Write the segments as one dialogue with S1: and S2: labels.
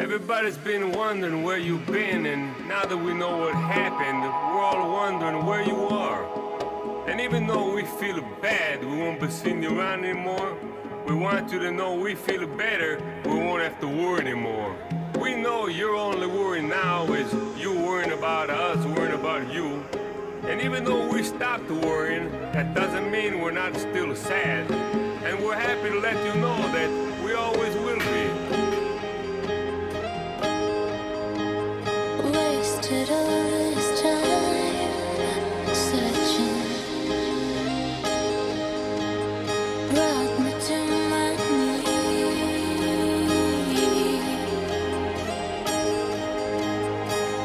S1: Everybody's been wondering where you've been, and now that we know what happened, we're all wondering where you are. And even though we feel bad, we won't be seeing you around anymore. We want you to know we feel better, we won't have to worry anymore. We know your only worry now is you worrying about us, worrying about you. And even though we stopped worrying, that doesn't mean we're not still sad. And we're happy to let you know that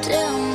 S2: tell me